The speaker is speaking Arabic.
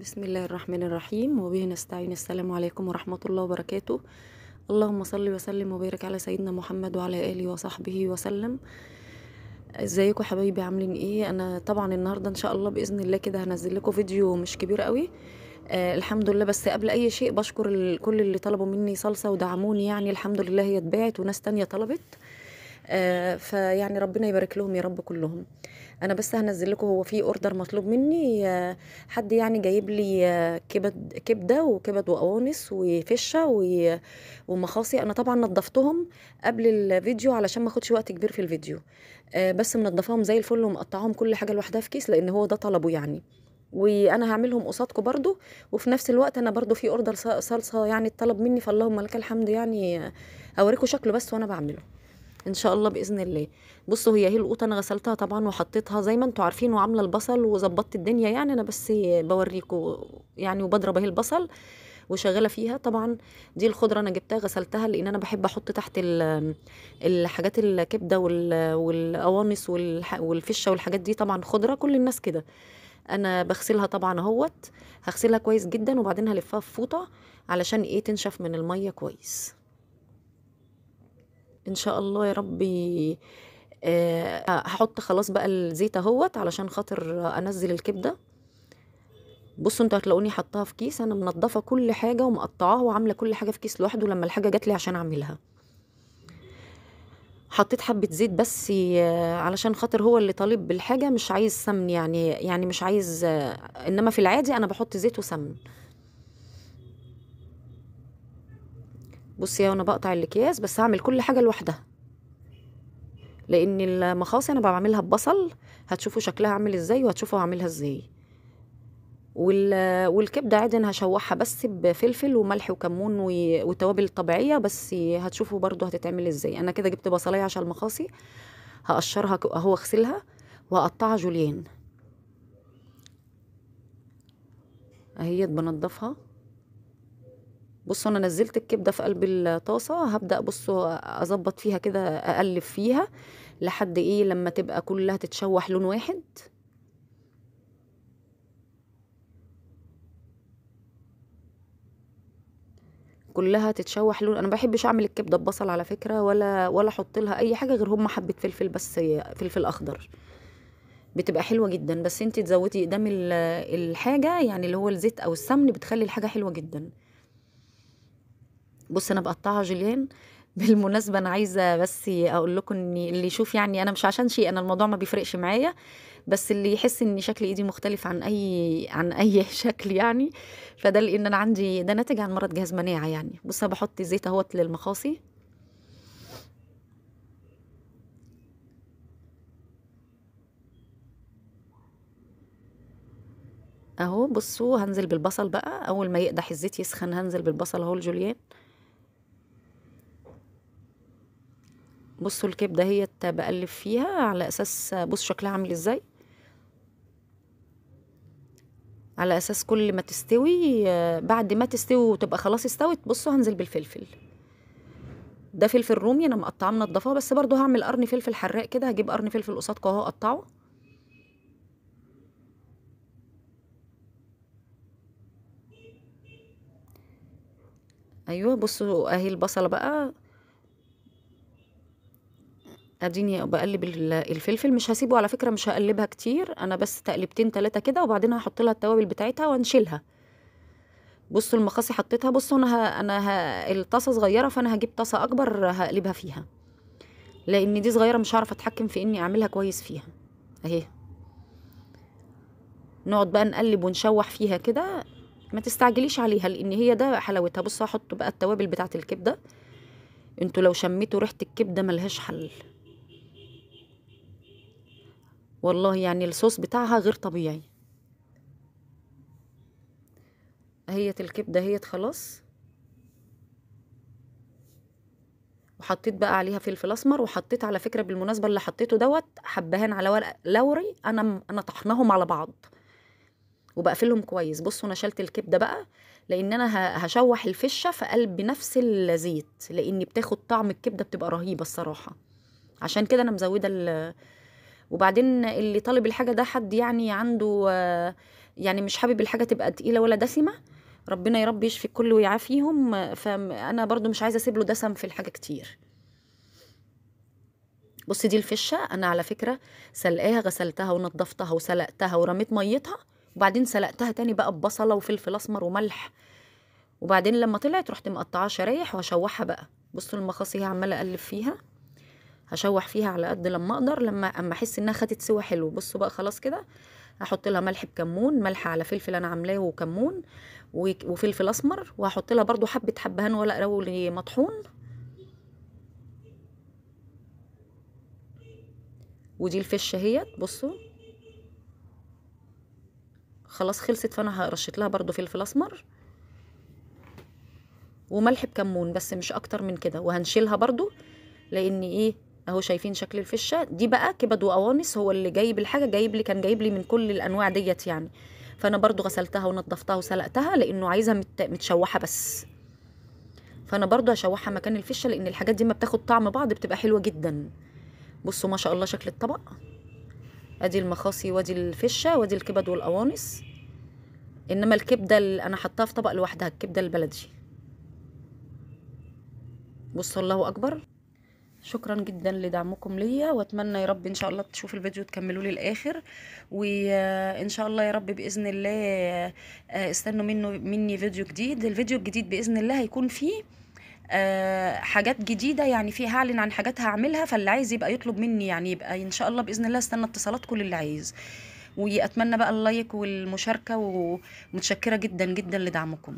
بسم الله الرحمن الرحيم. وبه نستعين. السلام عليكم ورحمة الله وبركاته. اللهم صل وسلم وبارك على سيدنا محمد وعلى آله وصحبه وسلم. ازيكم حبايبي؟ عاملين إيه؟ أنا طبعا النهارده إن شاء الله بإذن الله كده هنزل لكم فيديو مش كبير قوي. آه الحمد لله. بس قبل أي شيء بشكر كل اللي طلبوا مني صلصة ودعموني. يعني الحمد لله هي اتباعت وناس تانية طلبت. فيعني ربنا يبارك لهم يا رب كلهم. أنا بس هنزل لكم هو في order مطلوب مني آه حد يعني جايب لي آه كبد كبدة وكبد وقوانص وفشة ومخاصي. أنا طبعا نضفتهم قبل الفيديو علشان ما أخدش وقت كبير في الفيديو. آه بس منضفاهم زي الفل ومقطعاهم كل حاجة لوحدها في كيس لأن هو ده طلبه يعني. وأنا هعملهم قصادكم برضو وفي نفس الوقت أنا برضو في order صلصة يعني اتطلب مني فاللهم لك الحمد يعني آه، اوريكم شكله بس وأنا بعمله. إن شاء الله بإذن الله. بصوا هي هي القوطه أنا غسلتها طبعا وحطيتها زي ما أنتوا عارفين وعاملة البصل وظبطت الدنيا يعني. أنا بس بوريكم يعني وبضرب أهي البصل وشغالة فيها. طبعا دي الخضرة أنا جبتها غسلتها لأن أنا بحب أحط تحت ال- الحاجات الكبدة وال- والقوانص والفشة والحاجات دي. طبعا خضرة كل الناس كده. أنا بغسلها طبعا أهوت. هغسلها كويس جدا وبعدين هلفها في فوطة علشان إيه تنشف من المية كويس. إن شاء الله يا ربي آه، هحط خلاص بقى الزيت أهوت علشان خاطر أنزل الكبدة. بصوا أنتوا هتلاقوني حطاها في كيس أنا منضفة كل حاجة ومقطعاها وعاملة كل حاجة في كيس لوحده لما الحاجة جات لي عشان أعملها. حطيت حبة زيت بس آه، علشان خاطر هو اللي طالب بالحاجة مش عايز سمن يعني يعني مش عايز آه، إنما في العادي أنا بحط زيت وسمن. بصي وأنا بقطع الأكياس بس هعمل كل حاجة لوحدها. لأن المخاصي أنا بعملها ببصل هتشوفوا شكلها عامل إزاي وهتشوفوا هعملها إزاي. وال... والكبده عادي أنا هشوحها بس بفلفل وملح وكمون. وتوابل طبيعية بس هتشوفوا برضو هتتعمل إزاي. أنا كده جبت بصلاية عشان المخاصي هقشرها اهو اغسلها وهقطعها جوليان. اهيت بنضفها. بصوا أنا نزلت الكبدة في قلب الطاسة هبدأ بصوا أظبط فيها كده أقلب فيها لحد إيه لما تبقى كلها تتشوح لون واحد. كلها تتشوح لون أنا ما بحبش أعمل الكبدة ببصل على فكرة ولا ولا أحط لها أي حاجة غير هم حبة فلفل بس فلفل أخضر. بتبقى حلوة جدا بس أنت تزودي قدام ال- الحاجة يعني اللي هو الزيت أو السمن بتخلي الحاجة حلوة جدا. بص أنا بقطعها جوليان. بالمناسبة أنا عايزة بس أقول لكم إن اللي يشوف يعني أنا مش عشان شيء أنا الموضوع ما بيفرقش معايا. بس اللي يحس إن شكل إيدي مختلف عن أي عن أي شكل يعني. فده لأن أنا عندي ده ناتج عن مرض جهاز مناعة يعني. بص أنا بحط زيت أهوت للمخاصي. أهو بصوا هنزل بالبصل بقى. أول ما يقدح الزيت يسخن هنزل بالبصل أهو الجوليان بصوا الكبده هي بقلب فيها على أساس بص شكلها عامل إزاي. على أساس كل ما تستوي بعد ما تستوي وتبقى خلاص استوت بصوا هنزل بالفلفل. ده فلفل رومي أنا مقطعاه منضفاه بس برضو هعمل قرن فلفل حراق كده هجيب قرن فلفل قصادكم اهو اقطعه أيوه بصوا أهي البصلة بقى. اديني بقلب ال- الفلفل. مش هسيبه على فكرة مش هقلبها كتير. أنا بس تقلبتين تلاتة كده وبعدين هحط لها التوابل بتاعتها وانشلها بصوا المخاصي حطيتها. بصوا أنا ه... أنا ه... الطاسة صغيرة فأنا هجيب طاسة أكبر هقلبها فيها. لأن دي صغيرة مش هعرف أتحكم في إني أعملها كويس فيها. أهي. نقعد بقى نقلب ونشوح فيها كده. ما تستعجليش عليها لأن هي ده حلاوتها. بصوا هحط بقى التوابل بتاعة الكبدة. أنتوا لو شميتوا ريحة الكبدة ملهاش حل. والله يعني الصوص بتاعها غير طبيعي. اهيت الكبدة اهيت خلاص. وحطيت بقى عليها فلفل أسمر وحطيت على فكرة بالمناسبة اللي حطيته دوت حبهان على ورق لوري أنا أنا طحناهم على بعض. وبقفلهم كويس. بصوا أنا شلت الكبدة بقى لأن أنا هشوح الفشة في قلب نفس الزيت لأن بتاخد طعم الكبدة بتبقى رهيبة الصراحة. عشان كده أنا مزودة وبعدين اللي طالب الحاجة ده حد يعني عنده يعني مش حابب الحاجة تبقى تقيلة ولا دسمة ربنا يا رب يشفي الكل ويعافيهم. فانا برضو مش عايزة أسيب له دسم في الحاجة كتير. بص دي الفشة. أنا على فكرة سلقاها غسلتها ونضفتها وسلقتها ورميت ميتها وبعدين سلقتها تاني بقى ببصلة وفلفل أسمر وملح. وبعدين لما طلعت رحت مقطعاها شرايح وهشوحها بقى. بصوا المخاصي هي عماله أقلب فيها. هشوح فيها على قد لما أقدر لما أما أحس إنها خدت سوا حلو. بصوا بقى خلاص كده هحط لها ملح بكمون ملح على فلفل أنا عاملاه وكمون وفلفل أسمر وهحط لها برضو حبة حبهان ورق رول مطحون. ودي الفشه اهيت بصوا. خلاص خلصت فأنا هرشت لها برضو فلفل أسمر. وملح بكمون بس مش أكتر من كده. وهنشيلها برضو لأن إيه أهو شايفين شكل الفشة. دي بقى كبد وقوانص هو اللي جايب الحاجة جايب لي كان جايب لي من كل الأنواع ديت يعني. فأنا برضو غسلتها ونضفتها وسلقتها لأنه عايزها مت... متشوحة بس. فأنا برضو هشوحها مكان الفشة لأن الحاجات دي ما بتاخد طعم بعض بتبقى حلوة جدا. بصوا ما شاء الله شكل الطبق. أدي المخاصي وأدي الفشة وأدي الكبد والقوانص إنما الكبدة اللي أنا حطاها في طبق لوحدها الكبدة البلدي. بصوا الله أكبر. شكرا جدا لدعمكم ليا وأتمنى يا رب إن شاء الله تشوفوا الفيديو تكملوا لي الآخر وإن شاء الله يا رب بإذن الله استنوا منه مني فيديو جديد. الفيديو الجديد بإذن الله هيكون فيه أه حاجات جديدة يعني فيه هعلن عن حاجات هعملها فاللي عايز يبقى يطلب مني يعني يبقى إن شاء الله بإذن الله استنى اتصالاتكم للي عايز. وأتمنى بقى اللايك والمشاركة ومتشكرة جدا جدا لدعمكم.